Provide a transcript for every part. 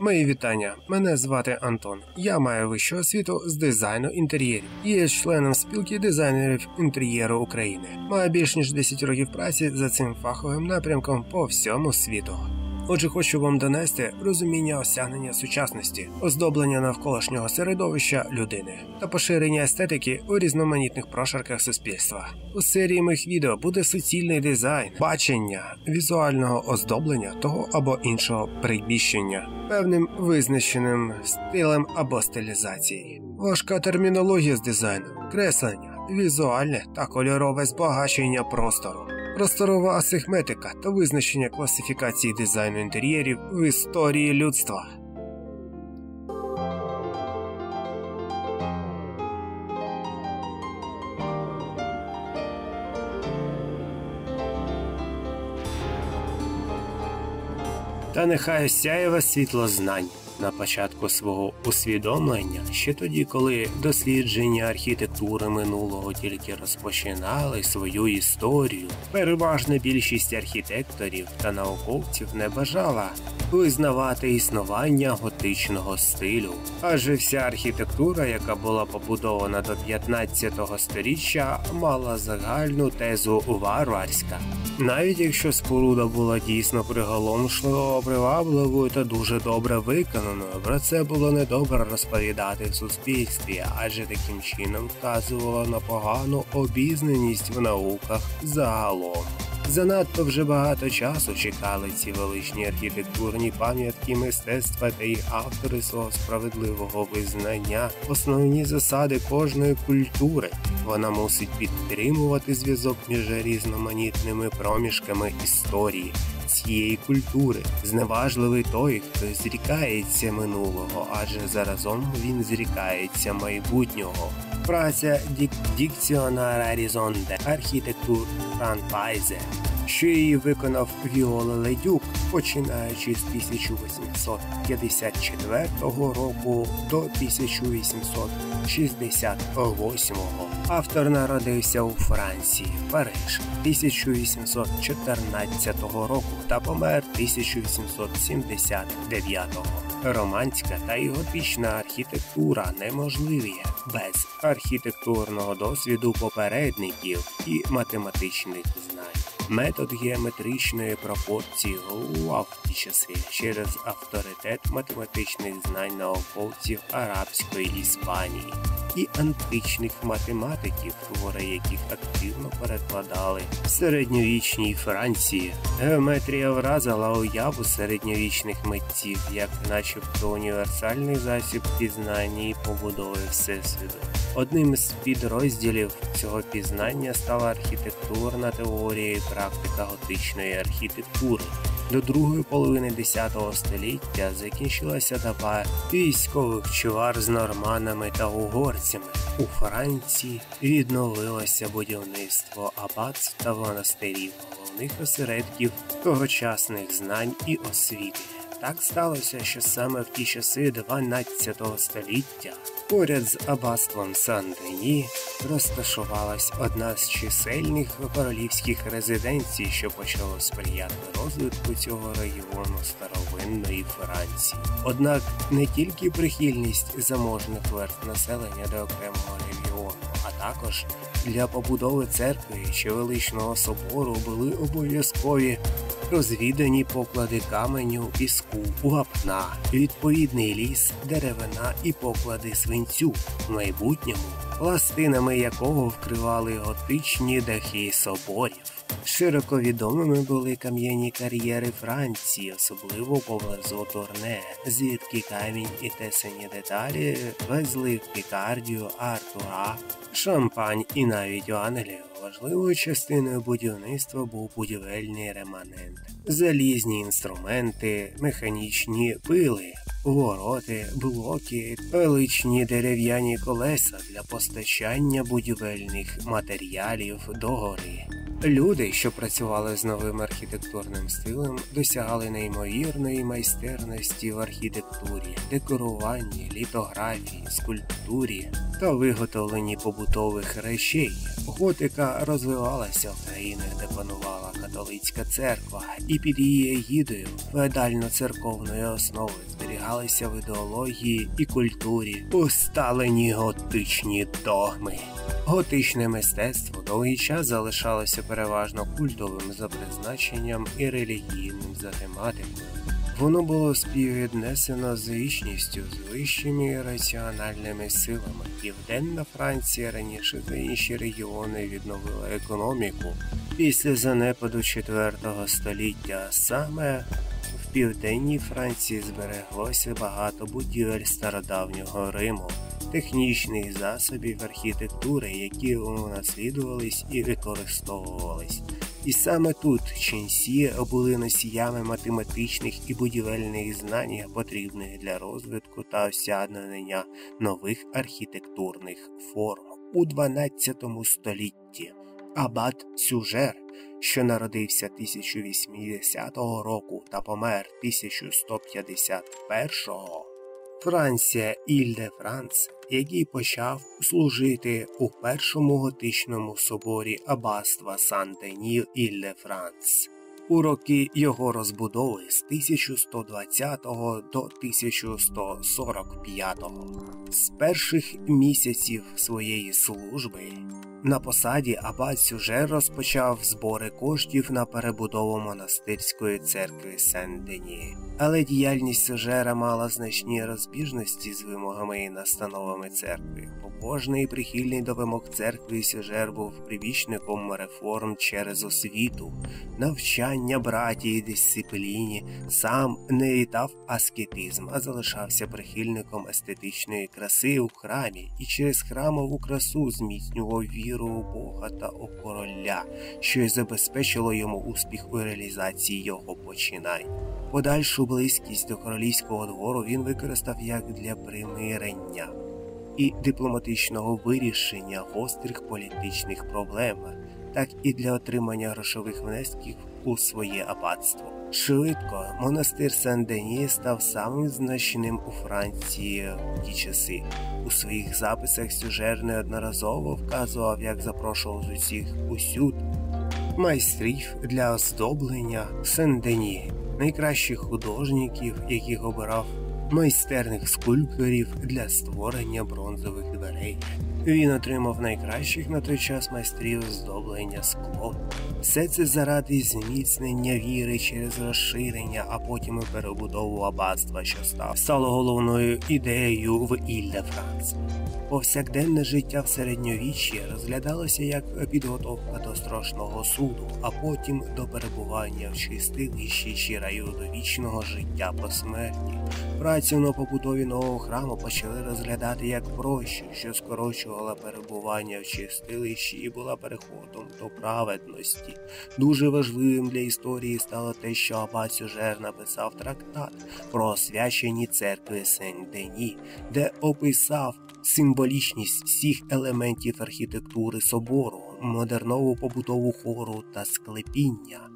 Мої вітання. Мене звати Антон. Я маю вищу освіту з дизайну інтер'єрів. Є членом спілки дизайнерів інтер'єру України. Маю більш ніж 10 років праці за цим фаховим напрямком по всьому світу. Отже, хочу вам донести розуміння осягнення сучасності, оздоблення навколишнього середовища людини та поширення естетики у різноманітних прошарках суспільства. У серії моїх відео буде суцільний дизайн, бачення візуального оздоблення того або іншого приміщення, певним визначеним стилем або стилізацією. Важка термінологія з дизайну, креслення, візуальне та кольорове збагачення простору. Просторова асихметика та визначення класифікації дизайну інтер'єрів в історії людства. Та нехай сяєве світло знань на початку свого усвідомлення, ще тоді, коли дослідження архітектури минулого тільки розпочинали свою історію, переважна більшість архітекторів та науковців не бажала визнавати існування готичного стилю, адже вся архітектура, яка була побудована до 15 століття, мала загальну тезу варварська. Навіть якщо споруда була дійсно приголомшливо привабливою та дуже добре виконаною, про це було недобре розповідати в суспільстві, адже таким чином вказувало на погану обізнаність в науках загалом. Занадто вже багато часу чекали ці величні архітектурні пам'ятки мистецтва та їх автори свого справедливого визнання, основні засади кожної культури. Вона мусить підтримувати зв'язок між різноманітними проміжками історії цієї культури. Зневажливий той, хто зрікається минулого, адже заразом він зрікається майбутнього. Праця Dic Dictionnaire raisonné de l'architecture française, що її виконав Віолле-ле-Дюк, починаючи з 1854 року до 1868. Автор народився у Франції, Париж 1814 року та помер 1879. Романська та й готична архітектура неможливі без архітектурного досвіду попередників і математичних знань. Метод геометричної пропорції головував ті часи через авторитет математичних знань науковців Арабської Іспанії і античних математиків, твори яких активно перекладали в середньовічній Франції. Геометрія вразила уяву середньовічних митців як, начебто, універсальний засіб пізнання і побудови всесвіту. Одним з підрозділів цього пізнання стала архітектурна теорія і практика готичної архітектури. До другої половини X століття закінчилася доба військових чувар з норманами та угорцями. У Франції відновилося будівництво аббатств та монастирів, головних осередків тогочасних знань і освіти. Так сталося, що саме в ті часи 12 століття поряд з аббатством Сан-Дені розташувалась одна з чисельних королівських резиденцій, що почало сприяти розвитку цього регіону старовинної Франції. Однак не тільки прихильність заможних верст населення до окремого регіону, а також для побудови церкви чи величного собору були обов'язкові розвідані поклади каменю, піску, вапна, відповідний ліс, деревина і поклади свинцю в майбутньому, пластинами якого вкривали готичні дахи соборів. Широко відомими були кам'яні кар'єри Франції, особливо поблизу Турне, звідки камінь і тесені деталі везли в Пікардію, Артуа, Шампань і навіть у Англію. Важливою частиною будівництва був будівельний реманент, залізні інструменти, механічні пили, вороти, блоки, величні дерев'яні колеса для постачання будівельних матеріалів до гори. Люди, що працювали з новим архітектурним стилем, досягали неймовірної майстерності в архітектурі, декоруванні, літографії, скульптурі та виготовленні побутових речей. Готика розвивалася в країнах, де панувала католицька церква, і під її егідою феодально-церковної основи зберігали в ідеології і культурі, усталені готичні догми. Готичне мистецтво довгий час залишалося переважно культовим за призначенням і релігійним за тематикою. Воно було співвіднесено з вічністю, з вищими раціональними силами. Південна Франція раніше за інші регіони відновила економіку після занепаду IV століття. Саме в південній Франції збереглося багато будівель стародавнього Риму, технічних засобів архітектури, які унаслідувались і використовувались. І саме тут ченсі були носіями математичних і будівельних знань, потрібних для розвитку та осягнення нових архітектурних форм у 12 столітті. Абат Сюжер, що народився 1080 року та помер 1151-го, Франція Ільде Франц, який почав служити у першому готичному соборі аббатства Сан-Дені Ільде Франц. У роки його розбудови з 1120 до 1145. З перших місяців своєї служби на посаді абат Сюжер розпочав збори коштів на перебудову монастирської церкви Сен-Дені. Але діяльність Сюжера мала значні розбіжності з вимогами і настановами церкви. Побожний і прихильний до вимог церкви Сюжер був прибічником реформ через освіту, навчання братії дисципліні, сам не вітав аскетизм, а залишався прихильником естетичної краси у храмі і через храмову красу зміцнював віру у Бога та у короля, що й забезпечило йому успіх у реалізації його починань. Подальшу близькість до королівського двору він використав як для примирення і дипломатичного вирішення гострих політичних проблем, так і для отримання грошових внесків у своє аббатство. Швидко монастир Сен-Дені став самим значним у Франції в ті часи. У своїх записах Сюжер неодноразово вказував, як запрошував з усіх усюд майстрів для оздоблення Сен-Дені, найкращих художників, яких обирав майстерних скульпторів для створення бронзових дверей. Він отримав найкращих на той час майстрів здоблення скло. Все це заради зміцнення віри через розширення, а потім і перебудову аббатства, що став стало головною ідеєю в Ілля Франц. Повсякденне життя в середньовіччі розглядалося як підготовка до страшного суду, а потім до перебування в чистилищі чи раю до вічного життя по смерті. Працю на побудові нового храму почали розглядати як прощу, що скорочувала перебування в чистилищі і була переходом до праведності. Дуже важливим для історії стало те, що Аббат Сюжер написав трактат про освячені церкви Сен-Дені, де описав символічність всіх елементів архітектури собору, модернову побудову хору та склепіння.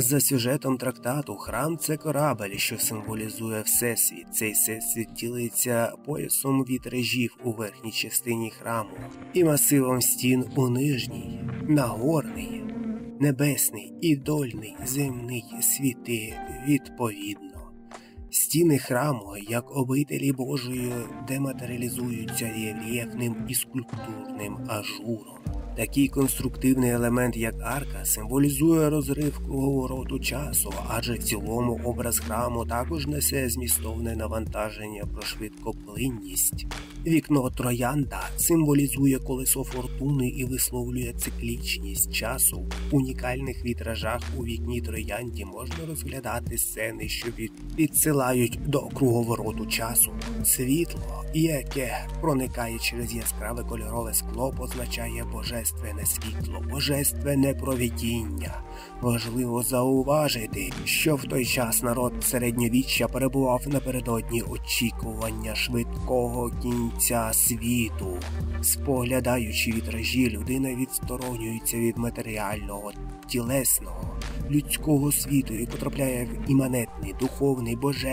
За сюжетом трактату, храм це корабель, що символізує Всесвіт. Цей всесвіт ділиться поясом вітражів у верхній частині храму і масивом стін у нижній, нагорний, небесний і дольний земний світи відповідно. Стіни храму, як обителі Божої, дематеріалізуються рельєфним і скульптурним ажуром. Такий конструктивний елемент, як арка, символізує розрив круговороту часу, адже в цілому образ храму також несе змістовне навантаження про швидкоплинність. Вікно троянда символізує колесо фортуни і висловлює циклічність часу. В унікальних вітражах у вікні троянді можна розглядати сцени, що відсилають до круговороту часу. Світло, яке проникає через яскраве кольорове скло, позначає божественне світло, божественне провідіння. Важливо зауважити, що в той час народ середньовіччя перебував напередодні очікування швидкого кінця світу. Споглядаючи вітражі, людина відсторонюється від матеріального, тілесного, людського світу і потрапляє в іманентний, духовний, божественний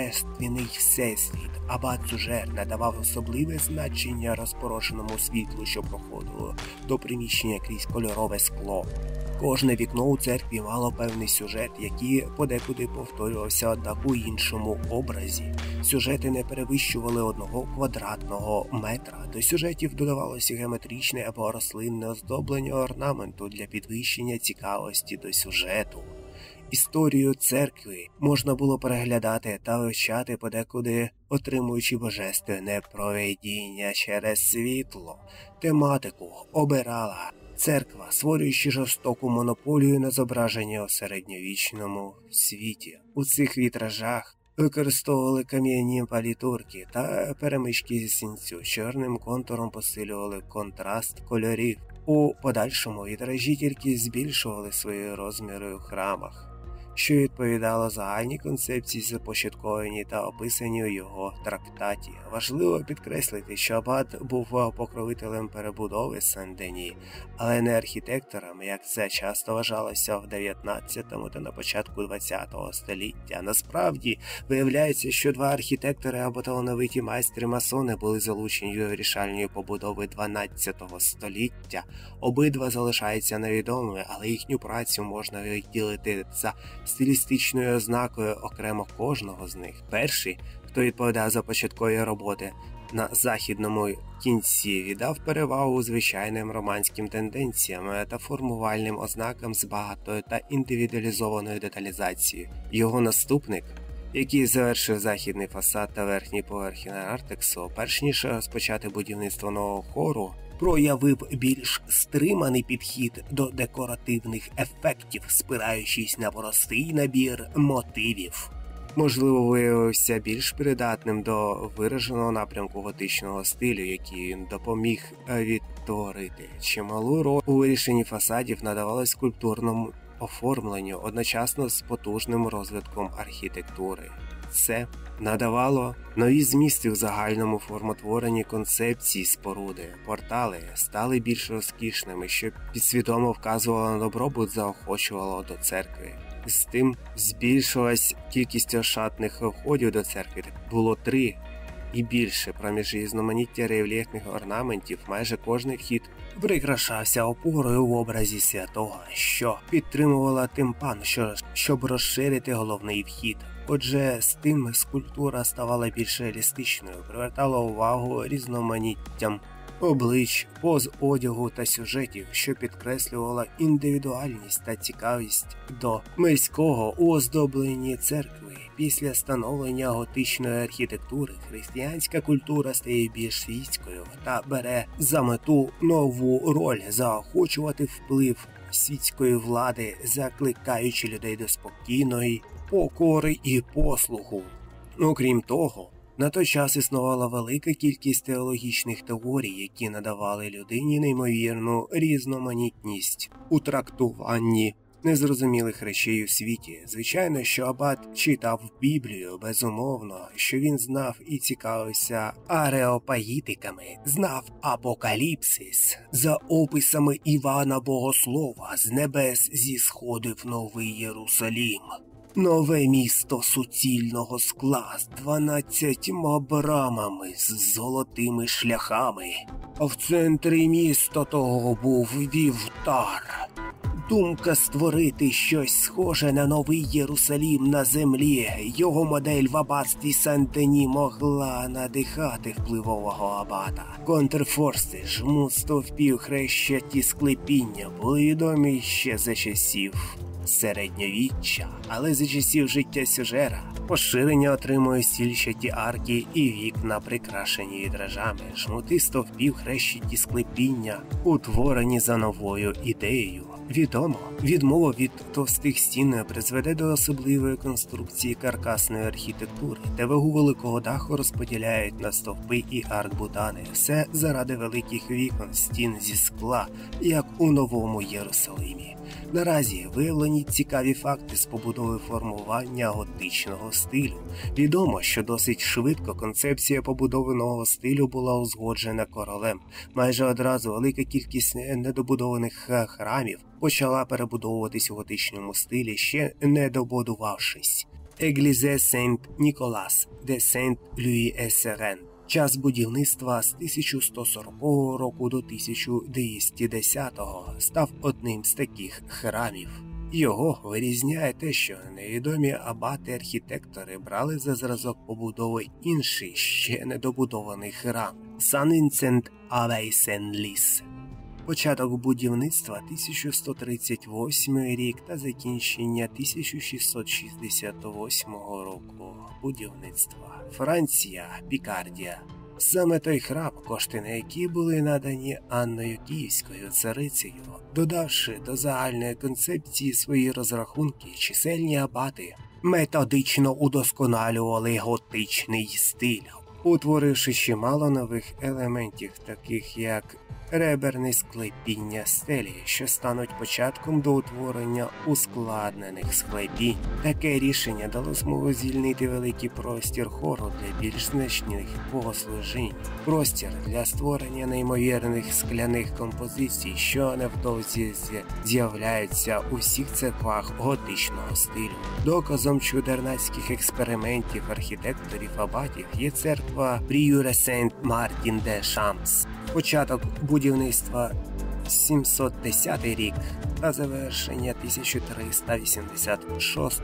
всесвіт. Абат Сужер надавав особливе значення розпорошеному світлу, що проходило до приміщення крізь кольорове скло. Кожне вікно у церкві мало певний сюжет, який подекуди повторювався однак у іншому образі. Сюжети не перевищували одного квадратного метра. До сюжетів додавалося геометричне або рослинне оздоблення орнаменту для підвищення цікавості до сюжету. Історію церкви можна було переглядати та вивчати подекуди, отримуючи божественне проведіння через світло, тематику обирала церква, створюючи жорстоку монополію на зображення у середньовічному світі. У цих вітражах використовували кам'яні палітурки та перемички зі сінцю, чорним контуром посилювали контраст кольорів. У подальшому вітражі тільки збільшували свої розміри у храмах що відповідало загальній концепції, започаткованій та описані у його трактаті. Важливо підкреслити, що Абат був покровителем перебудови Сен-Дені, але не архітектором, як це часто вважалося в 19 та на початку 20-го століття. Насправді виявляється, що два архітектори або талановиті майстри масони були залучені до вирішальної побудови 12 століття. Обидва залишаються невідомими, але їхню працю можна виділити за стилістичною ознакою окремо кожного з них. Перший, хто відповідав за початкові роботи на західному кінці, віддав перевагу звичайним романським тенденціям та формувальним ознакам з багатою та індивідуалізованою деталізацією. Його наступник. Який завершив західний фасад та верхній поверхи на Артексу, перш ніж розпочати будівництво нового хору, проявив більш стриманий підхід до декоративних ефектів, спираючись на простий набір мотивів. Можливо, виявився більш придатним до вираженого напрямку готичного стилю, який він допоміг відтворити. Чималу роль у вирішенні фасадів надавалось скульптурному оформленню одночасно з потужним розвитком архітектури. Це надавало нові змісти в загальному формотворенні концепції споруди. Портали стали більш розкішними, що підсвідомо вказувало на добробут, заохочувало до церкви. З тим збільшилась кількість ошатних входів до церкви. Було три і більше проміж різноманіття рельєфних орнаментів, майже кожний вхід прикрашався опорою в образі святого, що підтримувала тимпан, що, щоб розширити головний вхід. Отже, з тим скульптура ставала більш реалістичною, привертала увагу різноманіттям облич, поз одягу та сюжетів, що підкреслювала індивідуальність та цікавість до мирського у оздобленні церкви. Після становлення готичної архітектури християнська культура стає більш світською та бере за мету нову роль заохочувати вплив світської влади, закликаючи людей до спокійної покори і послуху. Окрім того, на той час існувала велика кількість теологічних теорій, які надавали людині неймовірну різноманітність у трактуванні незрозумілих речей у світі. Звичайно, що Абат читав Біблію, безумовно, що він знав і цікавився ареопаїтиками, знав апокаліпсис за описами Івана Богослова з небес зісходив новий Єрусалім. Нове місто суцільного скла з дванадцятьма брамами з золотими шляхами, а в центрі міста того був вівтар. Думка створити щось схоже на новий Єрусалім на землі. Його модель в аббатстві Сантені могла надихати впливового абата. Контрфорси, жмут стовпів хрещаті склепіння були відомі ще за часів середньовіччя, але за часів життя сюжера поширення отримує сільщаті арки і вікна, прикрашені вітражами, жмути стовпів хрещаті склепіння, утворені за новою ідеєю. Відомо, відмова від товстих стін призведе до особливої конструкції каркасної архітектури, де вагу великого даху розподіляють на стовпи і аркбутани. Все заради великих вікон, стін зі скла, як у новому Єрусалимі. Наразі виявлені цікаві факти з побудови формування готичного стилю. Відомо, що досить швидко концепція побудови нового стилю була узгоджена королем. Майже одразу велика кількість недобудованих храмів почала перебудовуватись у готичному стилі, ще не добудувавшись. Église Saint-Nicolas de Saint-Leu-d'Esserent Час будівництва з 1140 року до 1210 став одним з таких храмів. Його вирізняє те, що невідомі абати-архітектори брали за зразок побудови інший ще недобудований храм Санінцент Авейсенліс. Початок будівництва 1138 рік та закінчення 1668 року будівництва Франція, Пікардія. Саме той храм, кошти на які були надані Анною Київською царицею, додавши до загальної концепції свої розрахунки, чисельні абати методично удосконалювали готичний стиль, утворивши чимало нових елементів, таких як реберне склепіння стелі, що стануть початком до утворення ускладнених склепінь. Таке рішення дало змогу звільнити великий простір хору для більш значних богослужінь, простір для створення неймовірних скляних композицій, що невдовзі з'являються у всіх церквах готичного стилю. Доказом чудернацьких експериментів архітекторів абатів є церква Пріюре Сент Мартін де Шамс. Початок будівництва. 710 рік та завершення 1386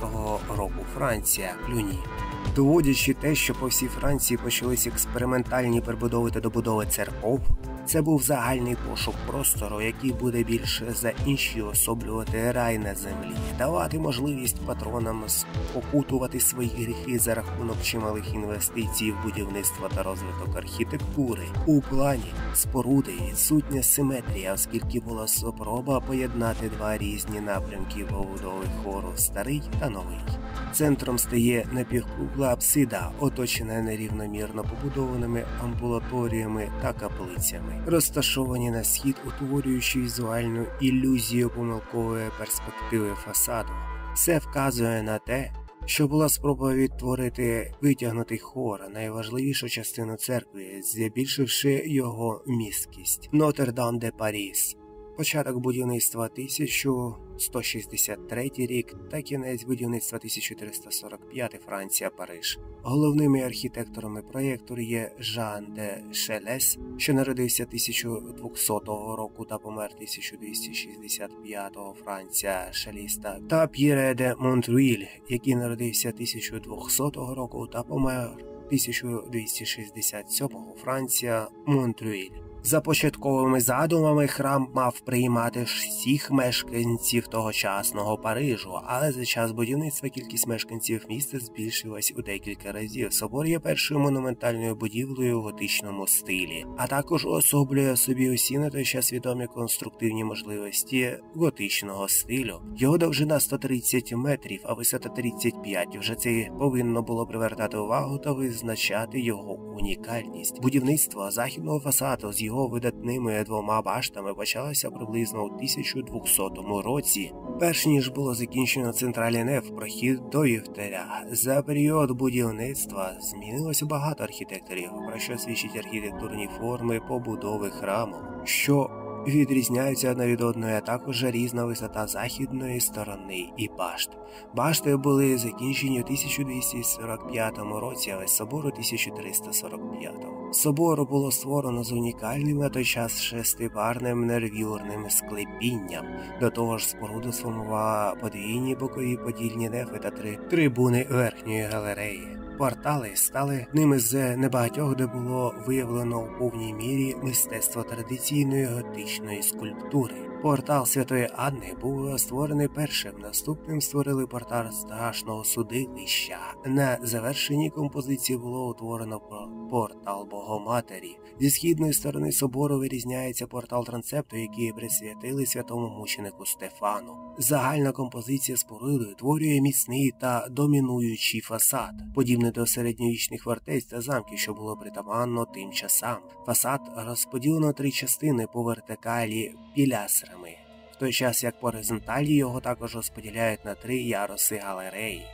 року. Франція. Клюні. Доводячи те, що по всій Франції почалися експериментальні перебудови та добудови церков, це був загальний пошук простору, який буде більше за інші особлювати рай на землі, давати можливість патронам спокутувати свої гріхи за рахунок чималих інвестицій в будівництво та розвиток архітектури. У плані споруди відсутня симетрія, оскільки була спроба поєднати два різні напрямки побудови хору старий та новий. Центром стає напівкругла апсида, оточена нерівномірно побудованими амбулаторіями та каплицями, розташовані на схід, утворюючи візуальну ілюзію помилкової перспективи фасаду. Це вказує на те, що була спроба відтворити витягнутий хор, найважливішу частину церкви, збільшивши його місткість Нотр-Дам де Паріс. Початок будівництва 1163 рік та кінець будівництва 1345 Франція Париж. Головними архітекторами проєкту є Жан де Шелес, що народився 1200 року та помер 1265 Франція Шеліста, та П'єре де Монтрюіль, який народився 1200 року та помер 1267 Франція Монтрюіль. За початковими задумами храм мав приймати всіх мешканців тогочасного Парижу, але за час будівництва кількість мешканців міста збільшилась у декілька разів. Собор є першою монументальною будівлею у готичному стилі, а також особлює собі усі на той час відомі конструктивні можливості готичного стилю. Його довжина 130 метрів, а висота 35. Вже це повинно було привертати увагу та визначати його унікальність. Будівництво західного фасаду з його видатними двома баштами почалося приблизно у 1200 році, перш ніж було закінчено центральний неф прохід до Євтеря. За період будівництва змінилося багато архітекторів, про що свідчить архітектурні форми побудови храму, що відрізняються одна від одної, а також різна висота західної сторони і башт. Башти були закінчені у 1245 році, але собору 1345. Собору було створено з унікальним на той час шестипарним нервюрним склепінням. До того ж, споруда сформувала подвійні бокові подільні нефи та три трибуни верхньої галереї. Портали стали ними з небагатьох, де було виявлено у повній мірі мистецтво традиційної готичної скульптури. Портал Святої Анни був створений першим. Наступним створили портал страшного судилища. На завершенні композиції було утворено портал Богоматері. Зі східної сторони собору вирізняється портал трансепту, який присвятили святому мученику Стефану. Загальна композиція споруди утворює міцний та домінуючий фасад, подібний до середньовічних фортець та замків, що було притаманно тим часам. Фасад розподілено три частини по вертикалі пілясрами, в той час як по горизонталі його також розподіляють на три яруси галереї.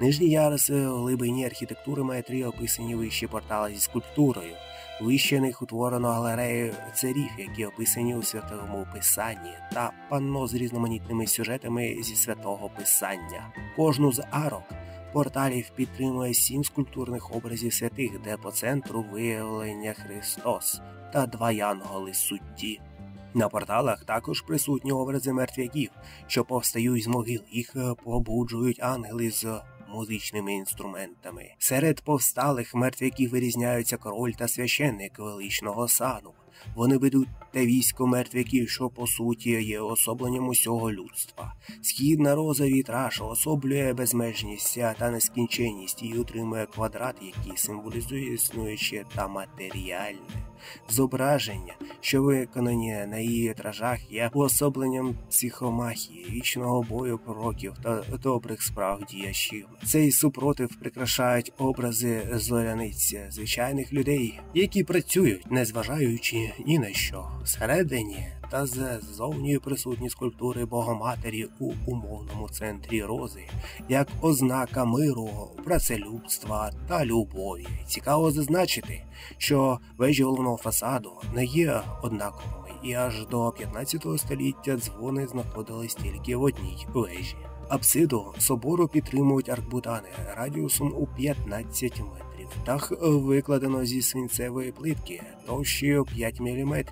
Нижні яруси глибині архітектури має три описані вищі портали зі скульптурою. Вище них утворено галерею царів, які описані у святому писанні, та панно з різноманітними сюжетами зі святого писання. Кожну з арок порталів підтримує сім скульптурних образів святих, де по центру виявлення Христос та два янголи судді. На порталах також присутні образи мертвяків, що повстають з могил. Їх е, побуджують ангели з музичними інструментами. Серед повсталих мертвяків вирізняються король та священник величного сану. Вони ведуть те військо мертвяків, що по суті є особленням усього людства. Східна роза вітраж особлює безмежність та нескінченність і утримує квадрат, який символізує існуюче та матеріальне. Зображення, що виконані на її тражах, є уособленням психомахії, вічного бою пророків та добрих справ діячів. Цей супротив прикрашають образи зоряниць звичайних людей, які працюють, незважаючи ні на що всередині та ззовні присутні скульптури Богоматері у умовному центрі рози, як ознака миру, працелюбства та любові. Цікаво зазначити, що вежі головного фасаду не є однаковими, і аж до 15 століття дзвони знаходились тільки в одній вежі. Апсиду собору підтримують аркбутани радіусом у 15 метрів. Дах викладено зі свинцевої плитки товщею 5 мм,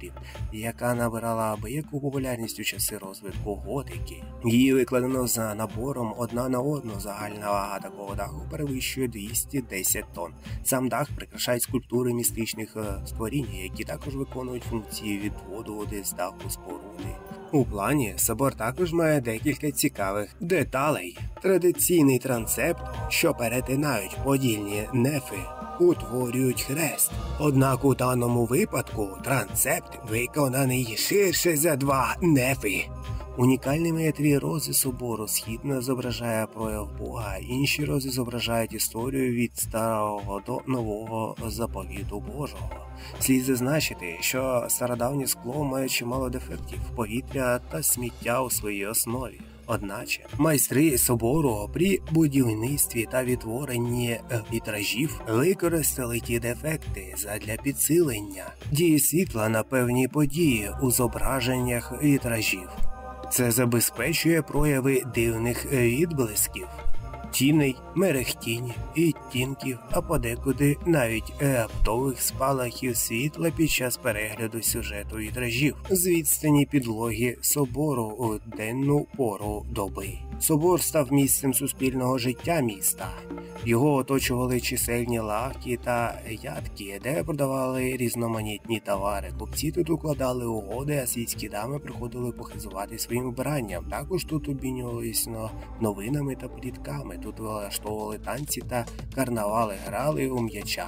яка набирала абияку популярність у часи розвитку готики. Її викладено за набором одна на одну. Загальна вага такого даху перевищує 210 тонн. Сам дах прикрашають скульптури містичних е, створінь, які також виконують функції відводу води з даху споруди. У плані собор також має декілька цікавих деталей. Традиційний трансепт, що перетинають подільні нефи, утворюють хрест. Однак у даному випадку трансепт виконаний ширше за два нефи. Унікальними три рози собору східна зображає прояв Бога, інші рози зображають історію від старого до нового заповіту Божого. Слід зазначити, що стародавнє скло має чимало дефектів повітря та сміття у своїй основі. Одначе майстри собору при будівництві та відтворенні вітражів використали ті дефекти задля підсилення дії світла на певні події у зображеннях вітражів. Це забезпечує прояви дивних відблисків, тіней, мерехтінь, відтінків, а подекуди навіть ептових спалахів світла під час перегляду сюжету вітражів з відстані підлоги собору у денну пору доби. Собор став місцем суспільного життя міста. Його оточували чисельні лавки та ядки, де продавали різноманітні товари. Купці тут укладали угоди, а світські дами приходили похизувати своїм вбранням. Також тут обмінювалися новинами та плітками. Тут влаштовували танці та карнавали, грали у м'яча.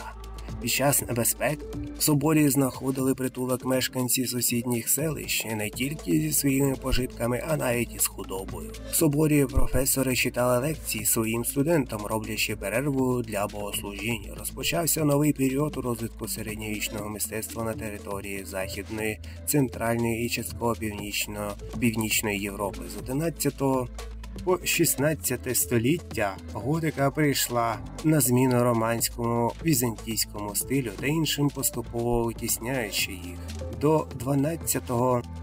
Під час небезпек в соборі знаходили притулок мешканці сусідніх селищ не тільки зі своїми пожитками, а навіть із худобою. В соборі професори читали лекції своїм студентам, роблячи перерву для богослужінь. Розпочався новий період у розвитку середньовічного мистецтва на території Західної, центральної і частково північно північної Європи з 11 по 16 століття готика прийшла на зміну романському візантійському стилю та іншим поступово витісняючи їх. До 12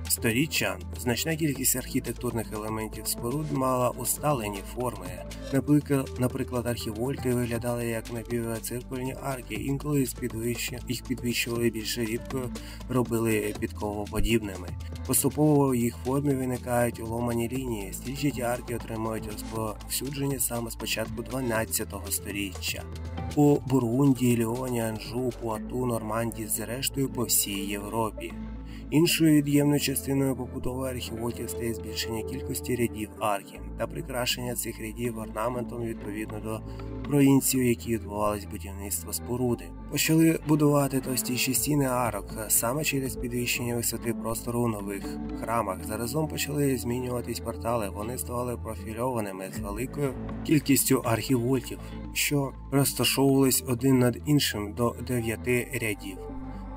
століття значна кількість архітектурних елементів споруд мала усталені форми. Наприклад, архівольти виглядали як напівциркульні арки, інколи їх підвищували більше рідко робили підковоподібними. Поступово їх форми виникають уломані лінії, стрічаті арки отримують розповсюдження саме з початку 12 століття. У Бургундії, Ліоні, Анжу, Пуату, Нормандії, зрештою по всій Європі. Іншою від'ємною частиною побудови архівотів стає збільшення кількості рядів арки та прикрашення цих рядів орнаментом відповідно до провінцій, у якій відбувалось будівництво споруди. Почали будувати товстіші стіни арок саме через підвищення висоти простору у нових храмах. Заразом почали змінюватись портали. Вони ставали профільованими з великою кількістю архівольтів, що розташовувались один над іншим до дев'яти рядів.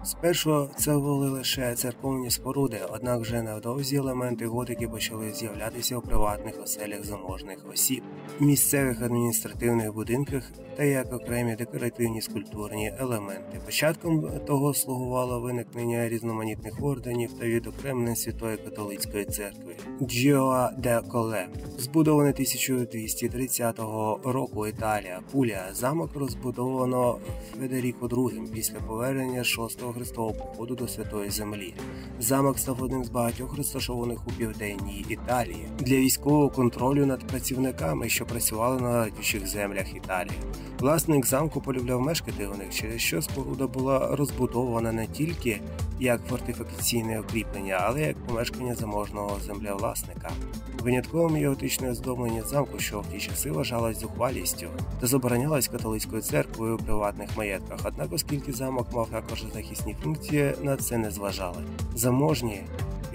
Спершу це були лише церковні споруди, однак вже невдовзі елементи готики почали з'являтися у приватних оселях заможних осіб, місцевих адміністративних будинках та як окремі декоративні скульптурні елементи. Початком того слугувало виникнення різноманітних орденів та відокремлень Святої католицької церкви Джіоа де Коле, збудований 1230 року. Італія Пуля замок розбудовано Федеріко II після повернення шостого. Христового походу до Святої Землі. Замок став одним з багатьох розташованих у південній Італії для військового контролю над працівниками, що працювали на радючих землях Італії. Власник замку полюбляв мешкати у них, через що споруда була розбудована не тільки як фортифікаційне укріплення, але як помешкання заможного землевласника. Винятковим є готичне оздоблення замку, що в ті часи вважалось зухвалістю та заборонялось католицькою церквою у приватних маєтках. Однак, оскільки замок мав також захист захисні функції, на це не зважали. Заможні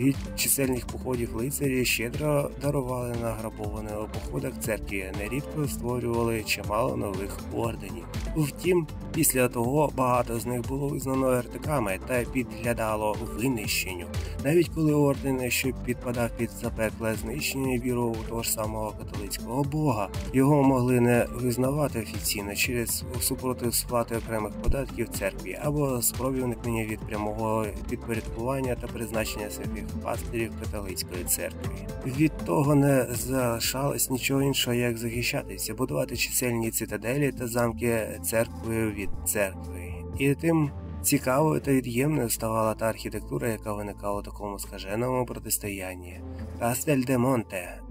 від чисельних походів лицарі щедро дарували награбоване у походах церкві, нерідко створювали чимало нових орденів. Втім, після того багато з них було визнано ертиками та підглядало винищенню. Навіть коли орден, що підпадав під запекле знищення, віру у того ж самого католицького бога, його могли не визнавати офіційно через супротив сплати окремих податків церкві або спробі уникнення від прямого підпорядкування та призначення святих пастирів католицької церкви. Від того не залишалось нічого іншого, як захищатися, будувати чисельні цитаделі та замки церквою від церкви. І тим цікавою та від'ємною ставала та архітектура, яка виникала у такому скаженому протистоянні. Кастель де Монте.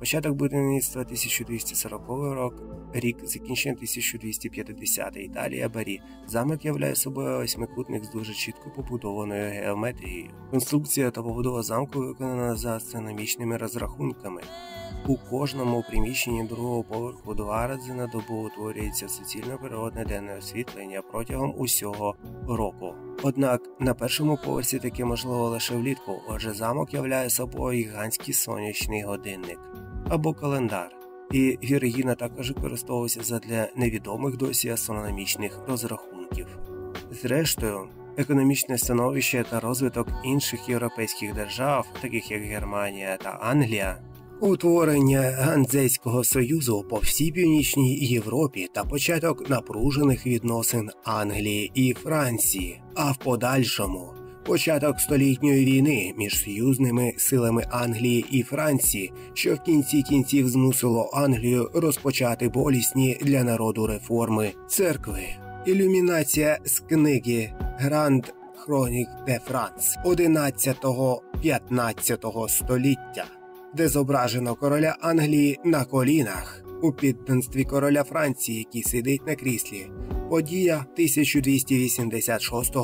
Початок будівництва 1240 рок, рік закінчення 1250 Італія Барі. Замок являє собою восьмикутник з дуже чітко побудованою геометрією. Конструкція та побудова замку виконана за астрономічними розрахунками. У кожному приміщенні другого поверху два рази на добу утворюється суцільне природне денне освітлення протягом усього року. Однак на першому поверсі таке можливо лише влітку, отже замок являє собою гігантський сонячний годинник або календар, і вірогідно також використовувався задля невідомих досі астрономічних розрахунків. Зрештою, економічне становище та розвиток інших європейських держав, таких як Германія та Англія, утворення Ганзейського союзу по всій північній Європі та початок напружених відносин Англії і Франції, а в подальшому початок столітньої війни між союзними силами Англії і Франції, що в кінці кінців змусило Англію розпочати болісні для народу реформи церкви. Ілюмінація з книги Гранд Хронік де Франс 11-15 століття, де зображено короля Англії на колінах у підданстві короля Франції, який сидить на кріслі. Подія 1286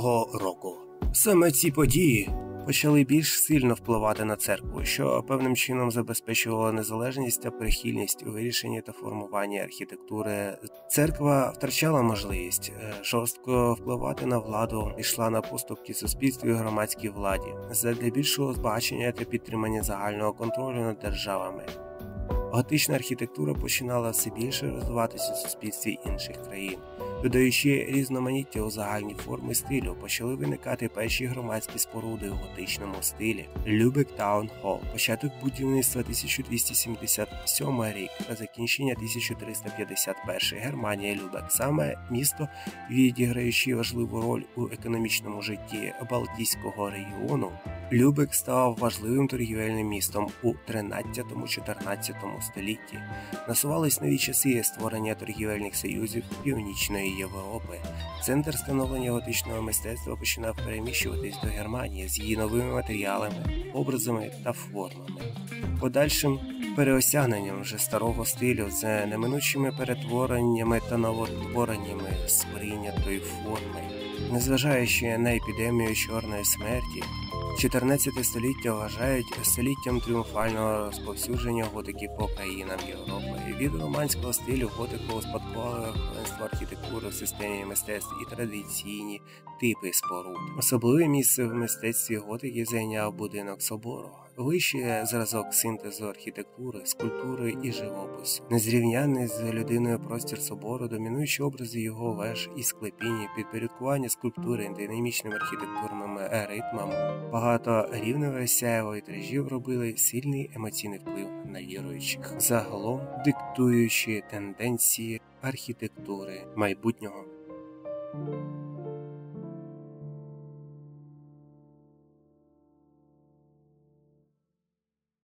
року. Саме ці події почали більш сильно впливати на церкву, що певним чином забезпечувало незалежність та прихильність у вирішенні та формуванні архітектури. Церква втрачала можливість е, жорстко впливати на владу, йшла на поступки суспільству і громадській владі задля більшого збагачення та підтримання загального контролю над державами. Готична архітектура починала все більше розвиватися у суспільстві інших країн. Додаючи різноманіття у загальні форми стилю, почали виникати перші громадські споруди у готичному стилі. Любек Таун Холл, початок будівництва 1277 рік та закінчення 1351 Германія Любек. Саме місто, відіграючи важливу роль у економічному житті Балтійського регіону, Любек став важливим торгівельним містом у 13-14 столітті. Насувались нові часи створення торгівельних союзів Північної Європи. Центр становлення готичного мистецтва починав переміщуватись до Германії з її новими матеріалами, образами та формами. Подальшим переосягненням вже старого стилю з неминучими перетвореннями та новотвореннями сприйнятої форми, незважаючи на епідемію чорної смерті. 14 століття вважають століттям тріумфального розповсюдження готики по країнам Європи. Від романського стилю готику успадкували верховенство архітектури в системі мистецтв і традиційні типи споруд. Особливе місце в мистецтві готики зайняв будинок собору. Вищий зразок синтезу архітектури, скульптури і живопису, незрівняний з людиною простір собору, домінуючі образи його веж і склепіння, підпорядкування скульптури динамічним архітектурним ритмам, багато рівневе сяєво і тражів робили сильний емоційний вплив на віруючих, загалом диктуючи тенденції архітектури майбутнього.